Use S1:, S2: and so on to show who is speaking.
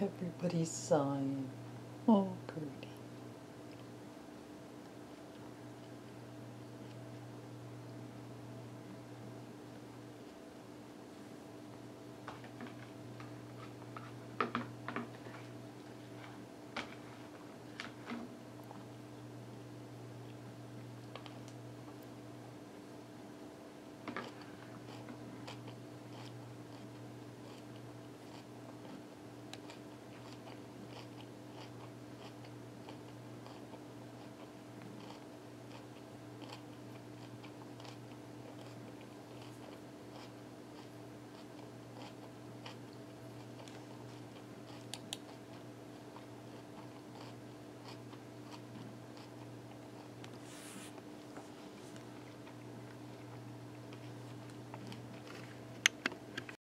S1: Everybody's sighing. Oh, good.